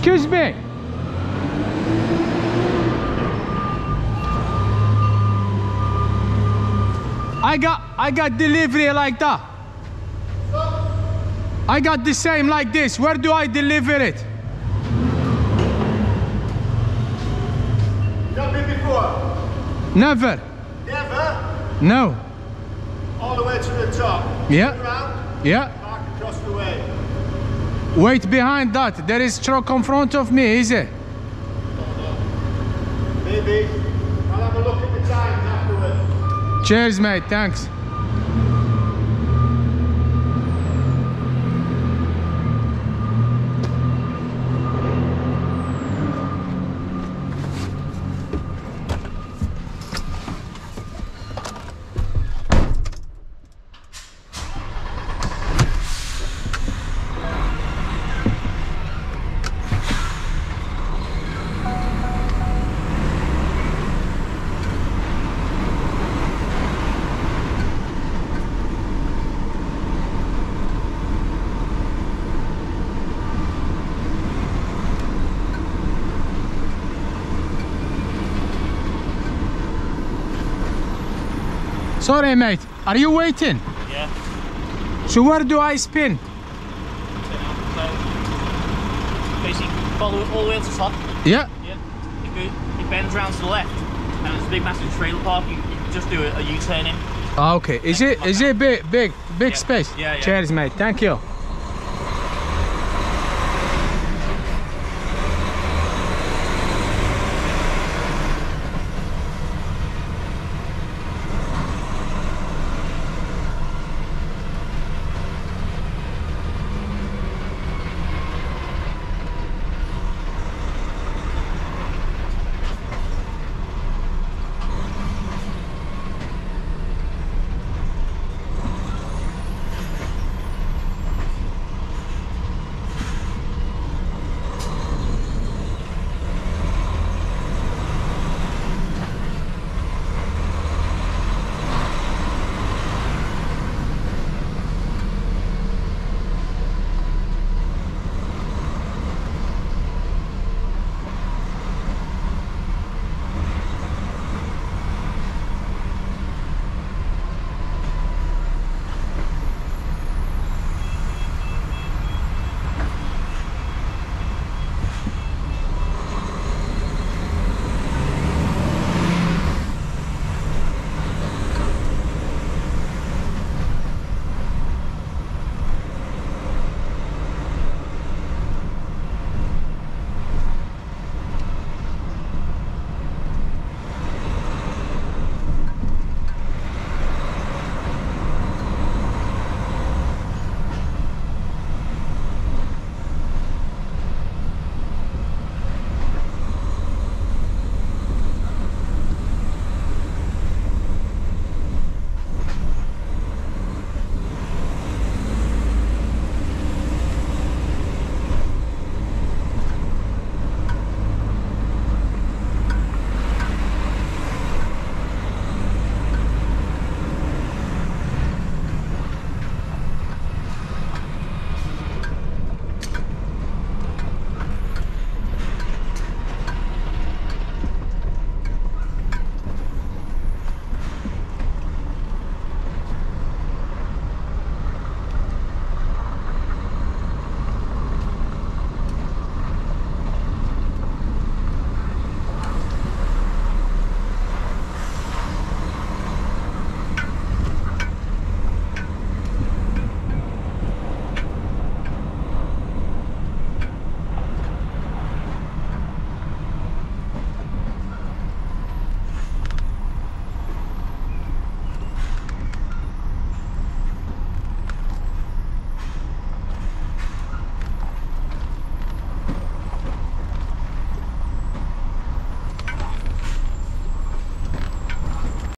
Excuse me. I got I got delivery like that. I got the same like this. Where do I deliver it? Not been before. Never. Never. No. All the way to the top. Yeah. Yeah. Park across the way. Wait behind that. There is truck in front of me, is it? Maybe. I'll have a look at the times afterwards. Cheers, mate. Thanks. Sorry, mate. Are you waiting? Yeah. So where do I spin? So basically follow it all the way to the top. Yeah. Yeah. It, bends round to the left, and it's a big massive trailer park. You, just do a, a U-turn in. Ah, Okay. Is it is it big big big Yeah. space? Yeah, yeah. Cheers, mate. Thank you.